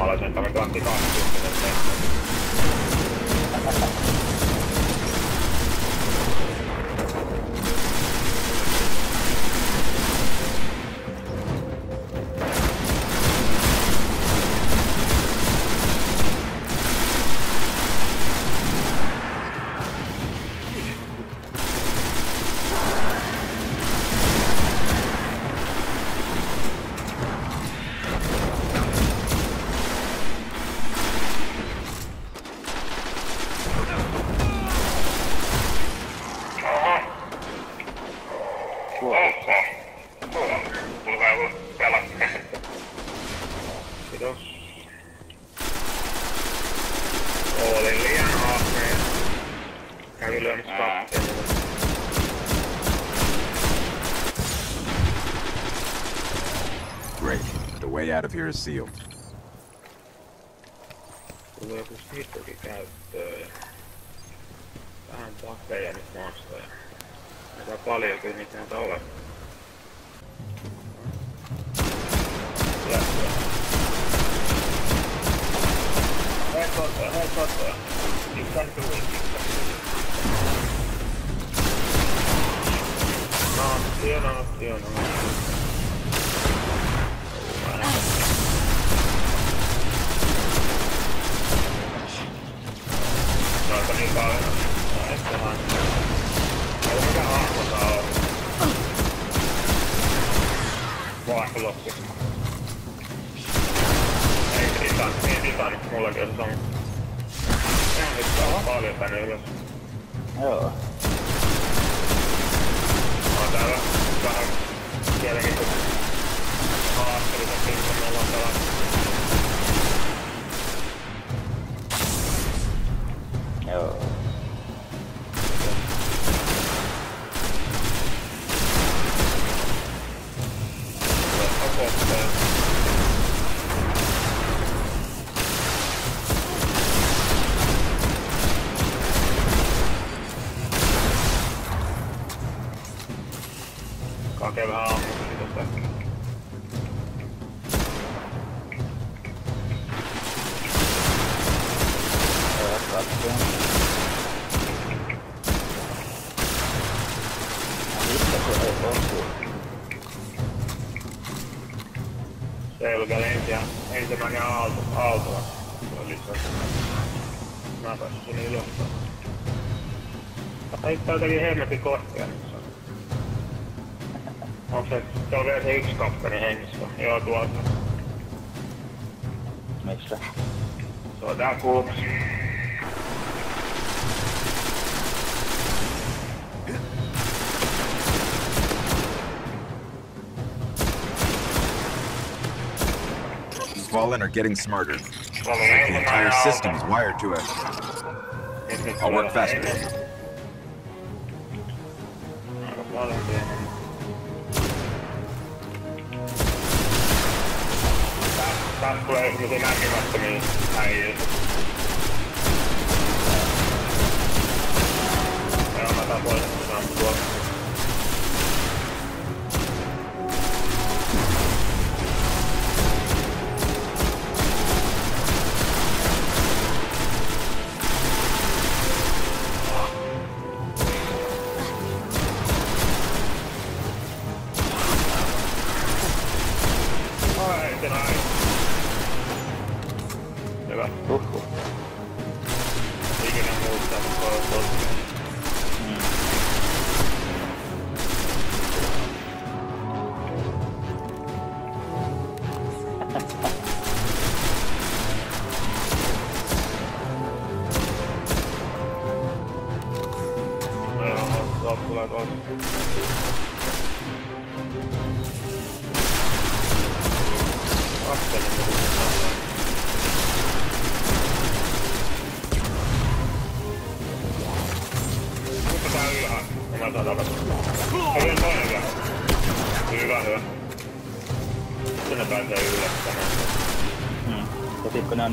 suomalaisen tarkoitan 80 Suomessa urheilun pelatta. Kiitos. Olin liian ahmeen. Great. The way out of here is sealed. Tulee joku siirtokin käyttöön. Vähän takteja nyt maastoja. Ja ei paljon kyllä niitä näitä ole. Hei kotoa, hei kotoa. Ikkan tuli, Naatti, naatti, naatti. Noita niin paljon. Ettehän. Ei Vaahto loppu. Ei titan, niin titan, mullakin on sama. Ihan nyt saa paljon tänne ylös. Joo. Mä oon täällä vähän mielenkiintoista haasteluta, kun me ollaan pelannut. Joo. Hakee vähän ammusta tästä. Joo, katsotaan. Mistä se ei Selkä lensi ja ensimmäinen aalto, aalto. Oli se. Mä pääsin sinne ylös. Taittaa jotenkin se on. Onko se, se on vielä se yksi kappani hengissä? Joo, tuolta. Mistä? Se on tää kulmas. Fallen are getting smarter. Tuolla on The ensimmäinen entire aalto. system is wired to it. Nyt nyt I'll tulee work vähän faster. enemmän. Aika paljon enemmän. Tää- Tästä tulee semmosia näkymättömiä häiriöitä. Joo, mä otan pois, kun muuttaa, mutta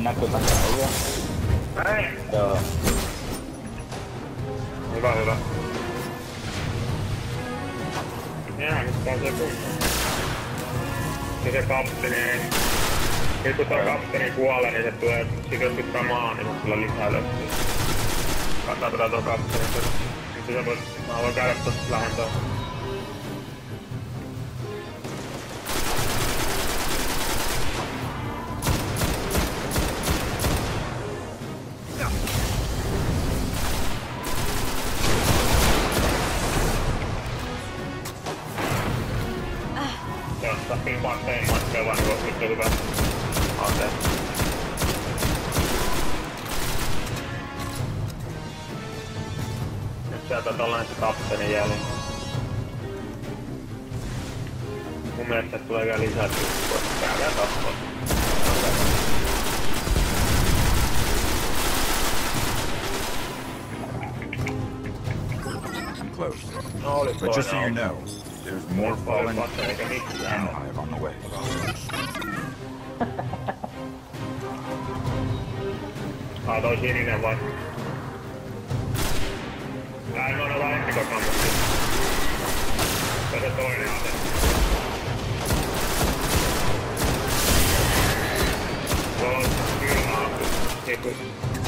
ne on näkymättömiä? Ei! Joo. Hyvä, hyvä. Jää, nyt pääsee kuntoon. Ja se kapteeni ei... Nyt kun tuo kapteeni kuolee, niin se tulee sijoittaa maan, niin se tulee lisää löppiä. Kannattaa tuo kapteeni. Sitten sä voit... Mä voin käydä tosta lähentää. Sieltä tällainen se kapteeni jäljellä. Mun mielestä tulee vielä lisää tukkoa. Käydään tappoa. Close. No oli But just so you know, there's more and mitään. hive on the way. Ah, toi sininen vai? Se on se toinen ase. Tuolla on kylmä Niinku... Minun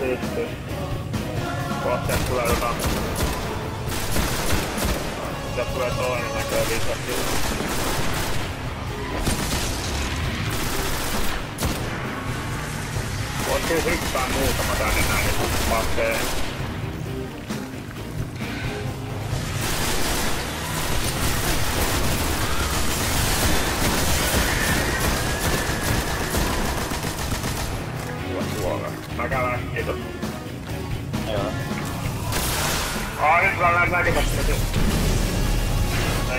pysty. Kohta tulee jotain. Sieltä tulee toinen näköä lisäksi. Hyppää muutama tänne näin, niin pääsee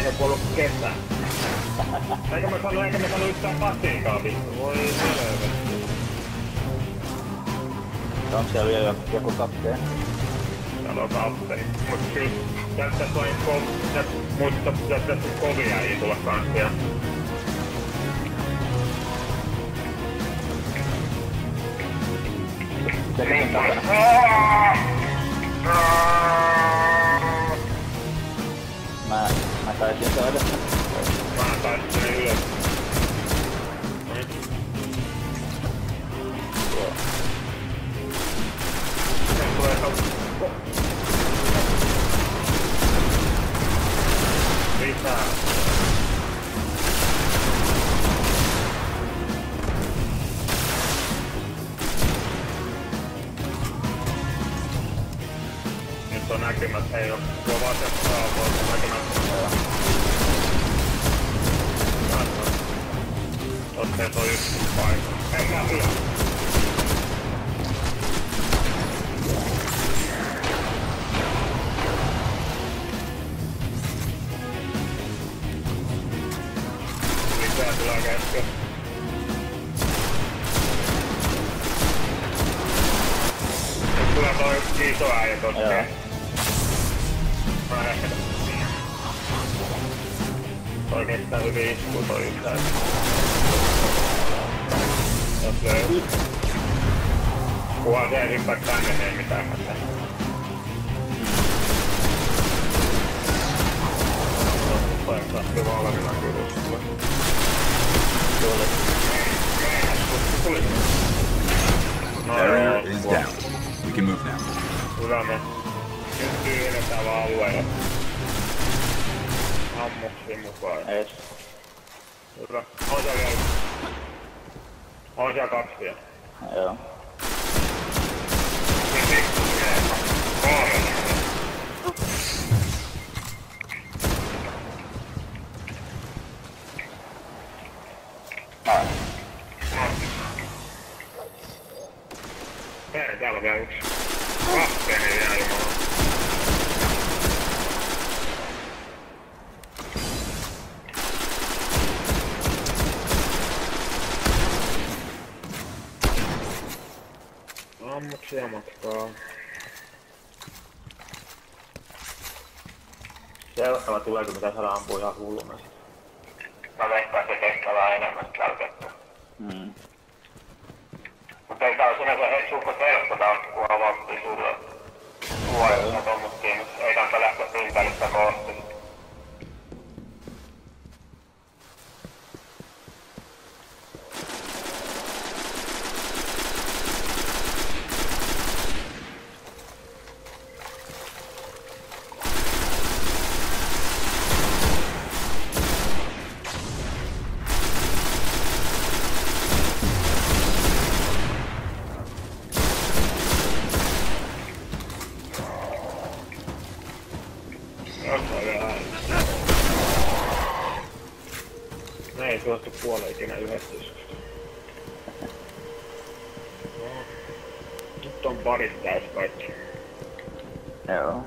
Eikä kuollut ketään. Eikä mä sano, eikä mä sano yhtään patiikaa vittu. Voi helvetti. Onko siellä vielä joku- joku kapteeni? Sano kapteeni. Mut kyllä tästä toi ko... Mutta tästä kovia ei tulla kans vielä. Tekee mä taisin saada. Mä On näkymät, ei oo tuo vasemmassa aaltoissa näkymättä. Totta se on yksi paikka. Ei pian. Lisää kesken. Nyt tulee toi iso äijä tossa. Joo. Mä ehkä Toi kestää hyvin isku toi yhtään. Jos löy. Kunhan se ei hyppää tänne, niin ei mitään hätää. Paikka hyvä olevilla kurustulla. Tuolla. Tuli. No Barrier joo, is tuo- down. We can move now. Hyvä me. Vaan alueella. Ammuksiin mukaan. Ees. Hyvä. Siellä vielä. On siellä kaksi vielä. Joo. Niin pikku vielä. Kolme. Ai. Ei, täällä on vielä yksi. Kapteeni vielä jumala. Ammuksia matkaa. Seuraava tuleeko mitä saada ampua ihan hulluna. Mä veikkaan se kestää vähän enemmän käytetty. Mm. Mutta ei tää ole sinänsä he- suht helppo tää kun avauttiin sulle. Suojassa tommottiin, mut ei kannata lähteä ympärystä kohti. On parit täys kaikki. Joo.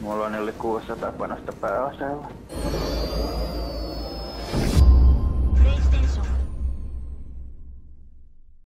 Mulla on yli 600 panosta pääaseella.